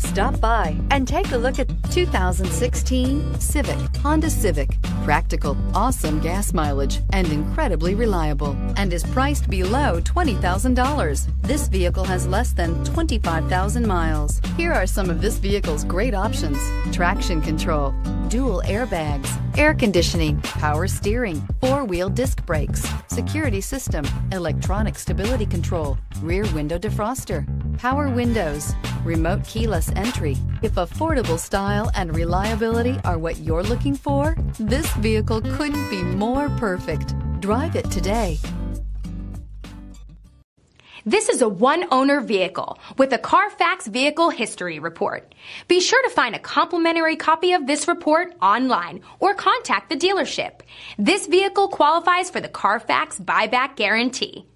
Stop by and take a look at 2016 Civic, Honda Civic. Practical, awesome gas mileage, and incredibly reliable, and is priced below $20,000. This vehicle has less than 25,000 miles. Here are some of this vehicle's great options traction control, dual airbags, air conditioning, power steering, four wheel disc brakes, security system, electronic stability control, rear window defroster, power windows, remote keyless entry. If affordable style and reliability are what you're looking for, this vehicle couldn't be more perfect. Drive it today. This is a one owner vehicle with a Carfax Vehicle History Report. Be sure to find a complimentary copy of this report online or contact the dealership. This vehicle qualifies for the Carfax Buyback Guarantee.